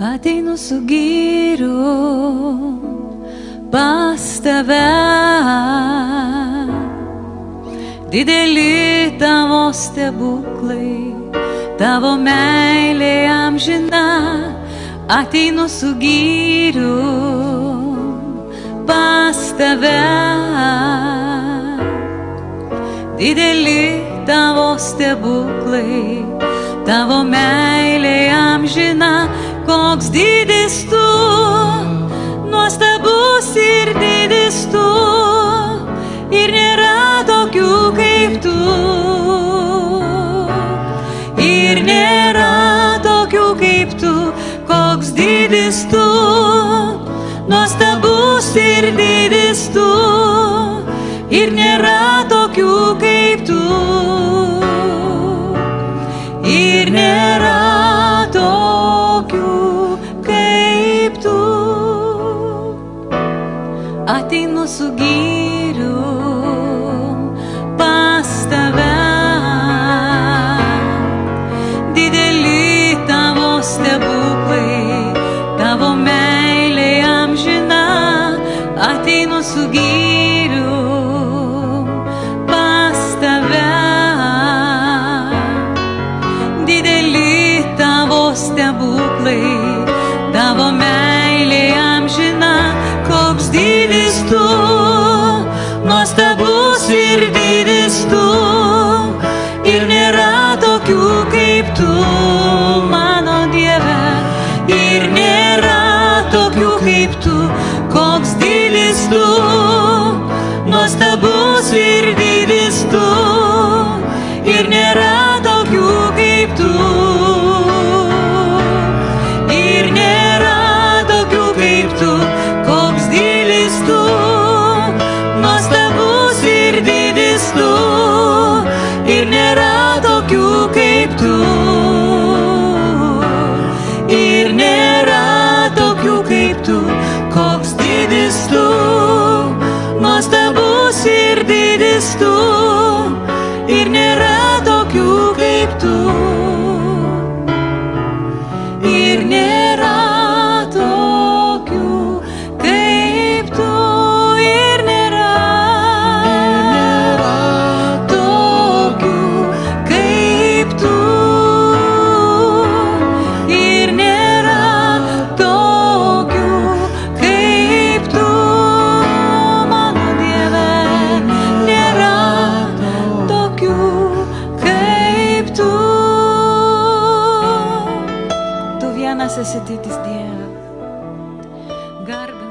ateinu su gyriu pas tave. Dideli tavo stebuklai, tavo meilė amžina, ateinu su gyriu pas tave. Dideli tavo stebuklai, tavo meilė amžina, koks didis tu, Ateinu su gyriu pas tave. Dideli tavo stebuklai, tavo meilė amžina. Ateinu su gyriu pas tave dideli tavo stebuklai, tavo meilė nuostabus ir didis tu, ir nėra tokių kaip tu, mano Dieve, ir nėra tokių kaip tu, koks didis tu, nuostabus ir didis vienas esi didis Dieve. Garbin